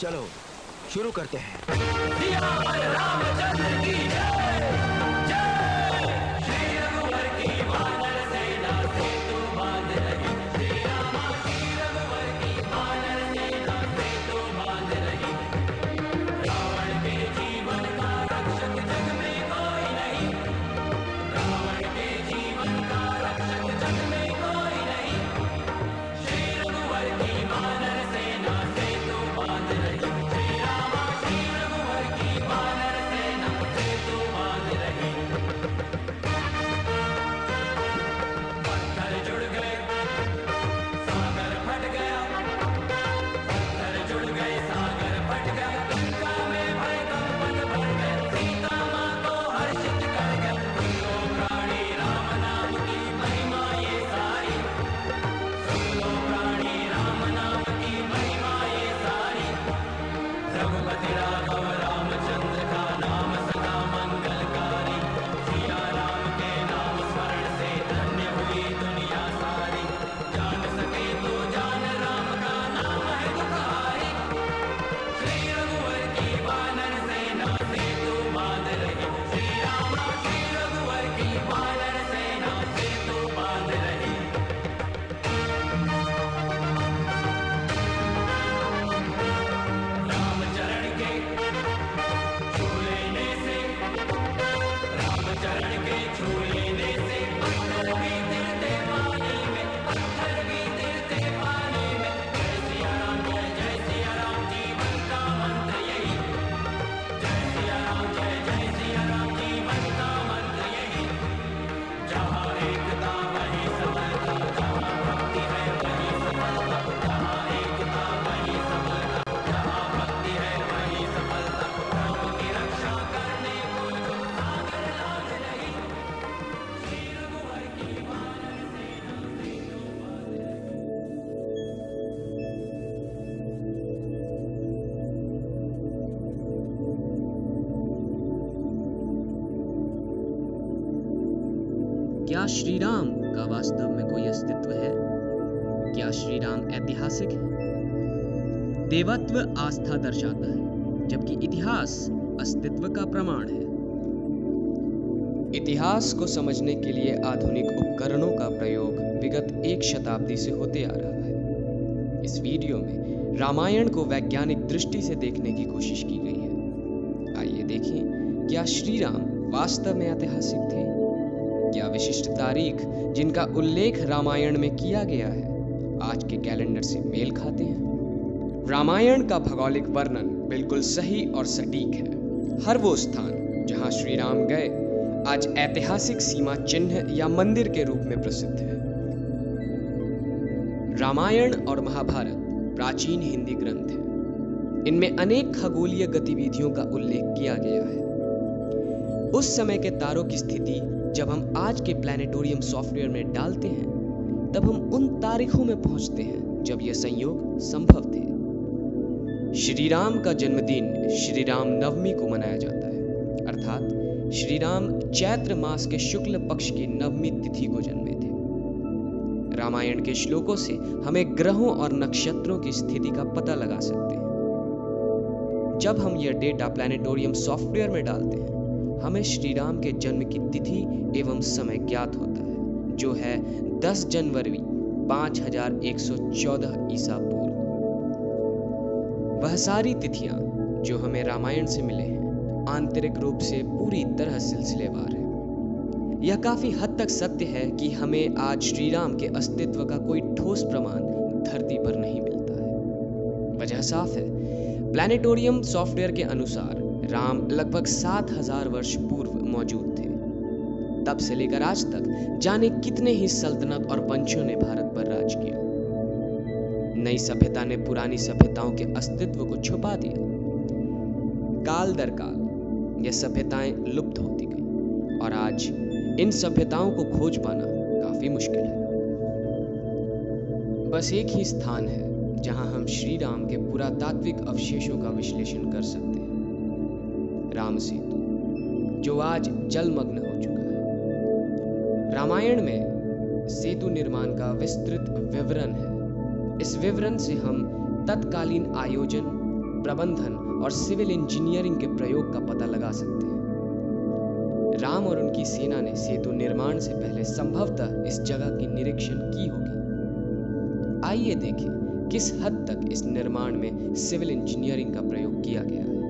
चलो शुरू करते हैं। क्या श्री राम का वास्तव में कोई अस्तित्व है? क्या श्री राम ऐतिहासिक है? देवत्व आस्था दर्शाता है, जबकि इतिहास अस्तित्व का प्रमाण है। इतिहास को समझने के लिए आधुनिक उपकरणों का प्रयोग विगत एक शताब्दी से होते आ रहा है। इस वीडियो में रामायण को वैज्ञानिक दृष्टि से देखने की कोशिश की गई है। आइए देखें, क्या श्री राम वास्तव में ऐतिहासिक थे? क्या विशिष्ट तारीख जिनका उल्लेख रामायण में किया गया है? आज के कैलेंडर से मेल खाते हैं। रामायण का भौगोलिक वर्णन बिल्कुल सही और सटीक है। हर वो स्थान जहाँ श्री राम गए, आज ऐतिहासिक सीमा चिन्ह या मंदिर के रूप में प्रसिद्ध है। रामायण और महाभारत प्राचीन हिंदी ग्रंथ हैं। इनमें अनेक खगोलीय गतिविधियों का उल्लेख किया गया है। उस समय के तारों की स्थिति जब हम आज के प्लानिटोरियम सॉफ्टवेयर में डालते हैं, तब हम उन तारीखों में पहुँचते हैं जब यह संयोग संभव थे। श्री राम का जन्मदिन श्री राम नवमी को मनाया जाता है। अर्थात श्री राम चैत्र मास के शुक्ल पक्ष की नवमी तिथि को जन्मे थे। रामायण के श्लोकों से हमें ग्रहों और नक्षत्रों की स्थिति का पता लगा सकते हैं। जब हम यह डेटा प्लानिटोरियम सॉफ्टवेयर में डालते हैं हमें श्री राम के जन्म की तिथि एवं समय ज्ञात होता है, जो है 10 जनवरी 5114 ईसा पूर्व। वह सारी तिथियाँ जो हमें रामायण से मिले हैं, आंतरिक रूप से पूरी तरह सिलसिलेवार है। यह काफ़ी हद तक सत्य है कि हमें आज श्री राम के अस्तित्व का कोई ठोस प्रमाण धरती पर नहीं मिलता है। वजह साफ़ है, प्लानिटोरियम सॉफ्टवेयर के अनुसार राम लगभग सात हज़ार वर्ष पूर्व मौजूद थे। तब से लेकर आज तक जाने कितने ही सल्तनत और वंशों ने भारत पर राज किया। नई सभ्यता ने पुरानी सभ्यताओं के अस्तित्व को छुपा दिया। काल दर काल यह सभ्यताएँ लुप्त होती गई और आज इन सभ्यताओं को खोज पाना काफ़ी मुश्किल है। बस एक ही स्थान है जहाँ हम श्री राम के पुरातात्विक अवशेषों का विश्लेषण कर सकते हैं। राम सेतु, जो आज जलमग्न हो चुका है। रामायण में सेतु निर्माण का विस्तृत विवरण है। इस विवरण से हम तत्कालीन आयोजन, प्रबंधन और सिविल इंजीनियरिंग के प्रयोग का पता लगा सकते हैं। राम और उनकी सेना ने सेतु निर्माण से पहले संभवतः इस जगह की निरीक्षण की होगी। आइए देखें, किस हद तक इस निर्माण में सिविल इंजीनियरिंग का प्रयोग किया गया है।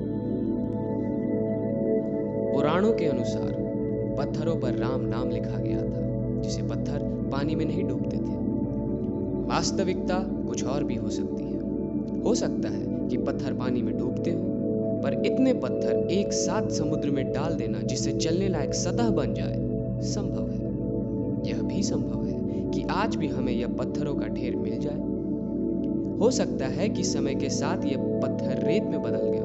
पुराणों के अनुसार पत्थरों पर राम नाम लिखा गया था, जिसे पत्थर पानी में नहीं डूबते थे। वास्तविकता कुछ और भी हो सकती है। हो सकता है कि पत्थर पानी में डूबते हो, पर इतने पत्थर एक साथ समुद्र में डाल देना, जिससे चलने लायक सतह बन जाए, संभव है। यह भी संभव है कि आज भी हमें यह पत्थरों का ढेर मिल जाए। हो सकता है कि समय के साथ यह पत्थर रेत में बदल गए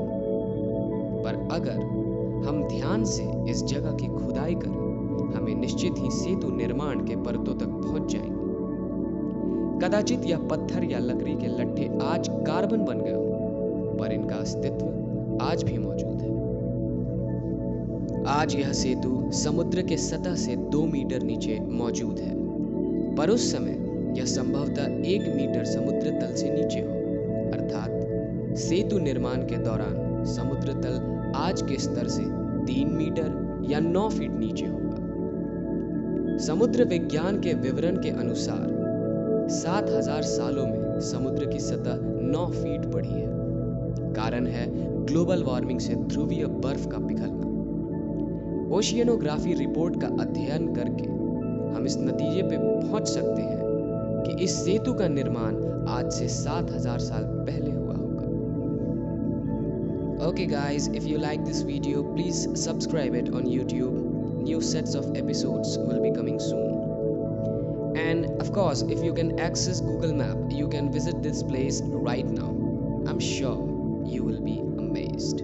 पर अगर हम ध्यान से इस जगह की खुदाई करें। हमें निश्चित ही सेतु निर्माण के परतों तक पहुँच जाएँगे। कदाचित यह पत्थर या लकड़ी के लट्ठे आज कार्बन बन गए हों, पर इनका अस्तित्व आज भी मौजूद है। आज यह सेतु समुद्र के सतह से दो मीटर नीचे मौजूद है, पर उस समय यह संभवतः एक मीटर समुद्र तल से नीचे हो, अर्थात सेतु निर्माण के दौरान समुद्र तल आज के स्तर से तीन मीटर या नौ फीट नीचे होगा। समुद्र विज्ञान के विवरण के अनुसार, सात हज़ार सालों में समुद्र की सतह नौ फीट बढ़ी है। कारण है ग्लोबल वार्मिंग से ध्रुवीय बर्फ़ का पिघलना। ओशियनोग्राफी रिपोर्ट का अध्ययन करके हम इस नतीजे पे पहुँच सकते हैं कि इस सेतु का निर्माण आज से सात हज़ार साल पहले होगा Okay guys, if you like this video, please subscribe it on YouTube. New sets of episodes will be coming soon. And of course, if you can access Google Map, you can visit this place right now. I'm sure you will be amazed.